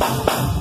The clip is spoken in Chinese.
棒棒。